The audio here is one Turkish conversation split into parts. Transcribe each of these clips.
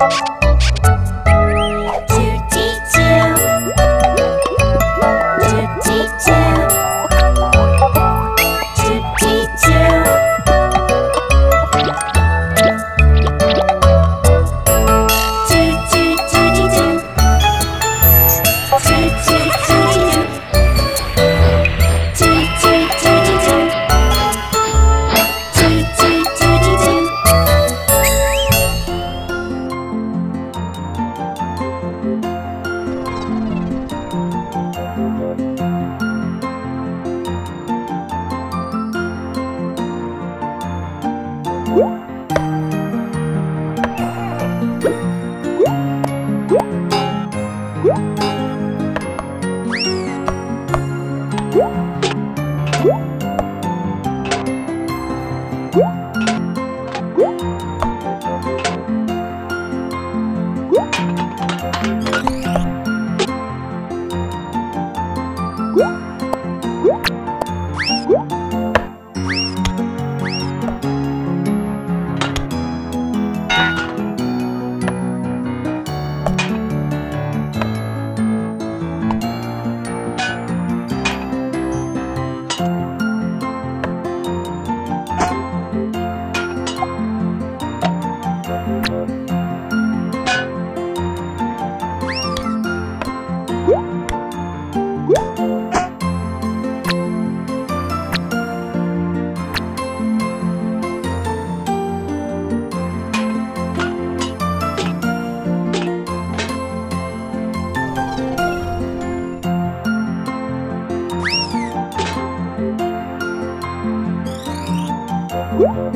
you Woo!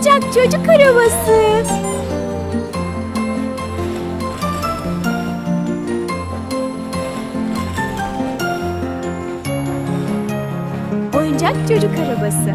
Oyuncak çocuk arabası. oyuncak çocuk arabası.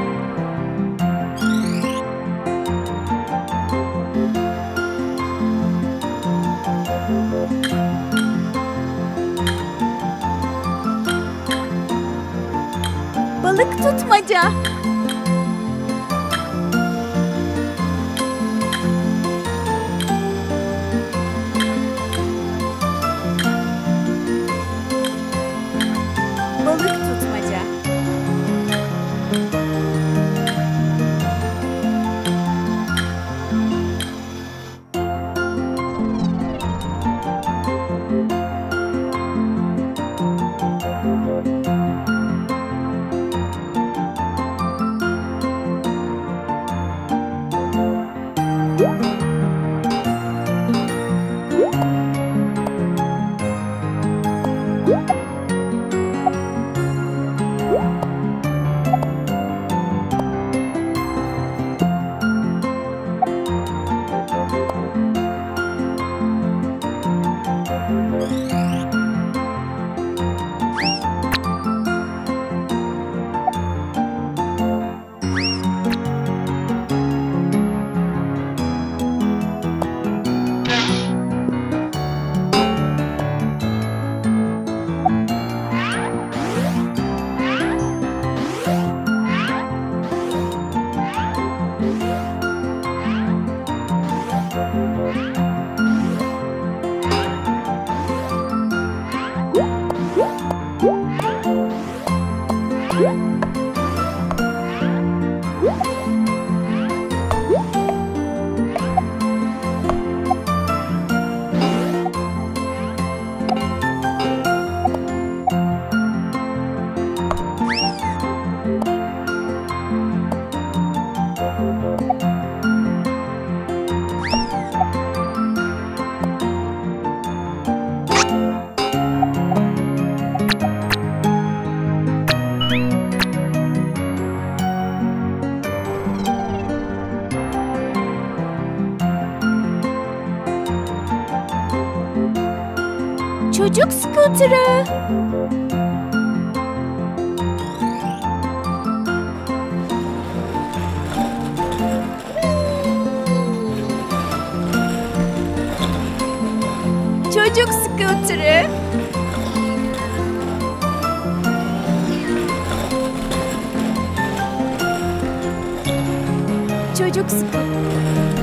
Çocuk skuturu. Çocuk skuturu.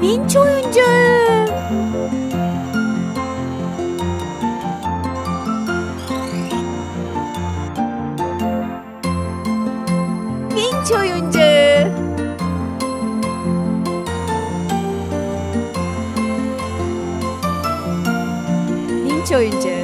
민초윤재 민초윤재 민초윤재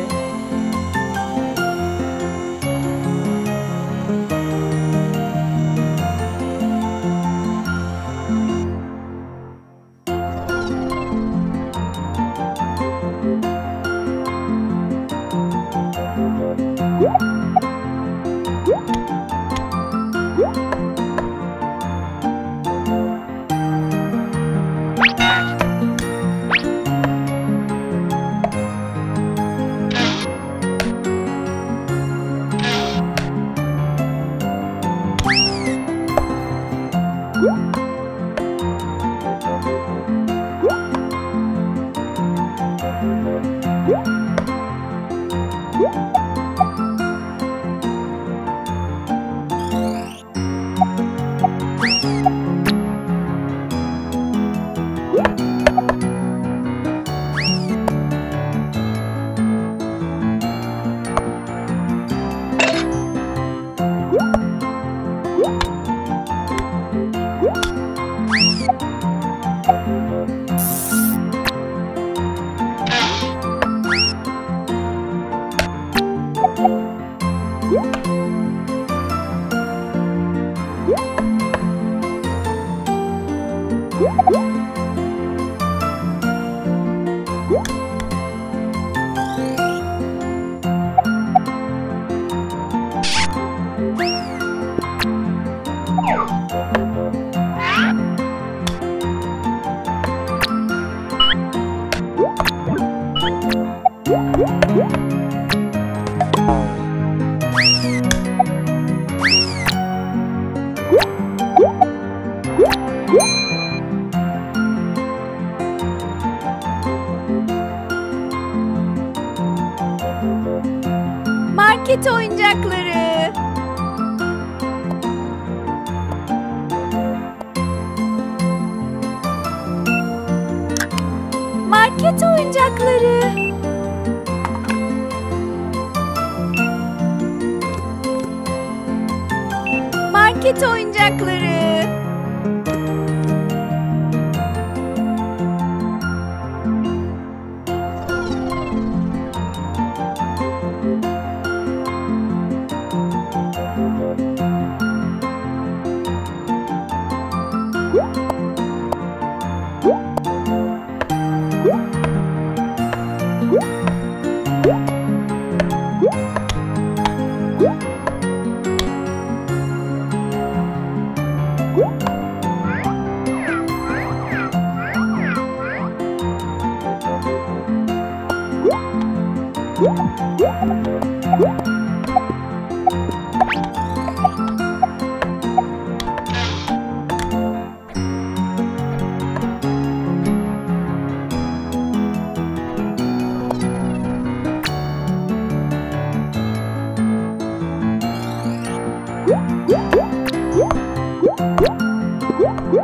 Woo!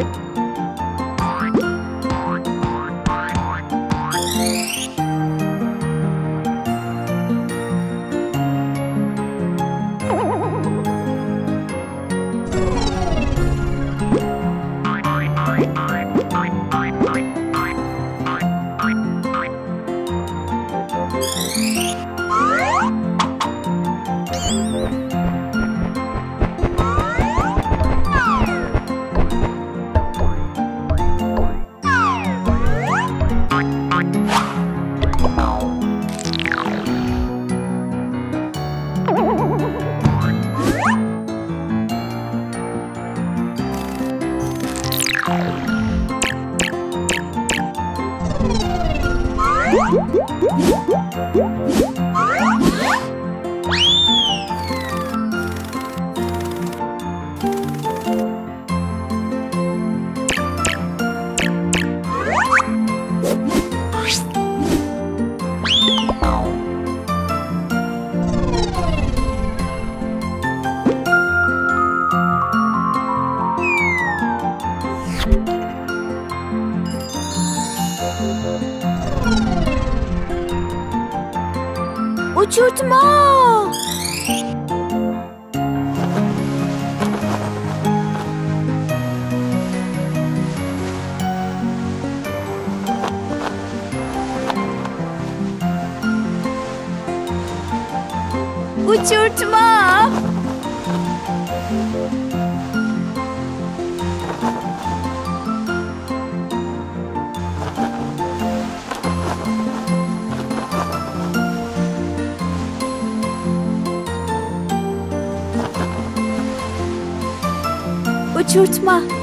you Uçurtma.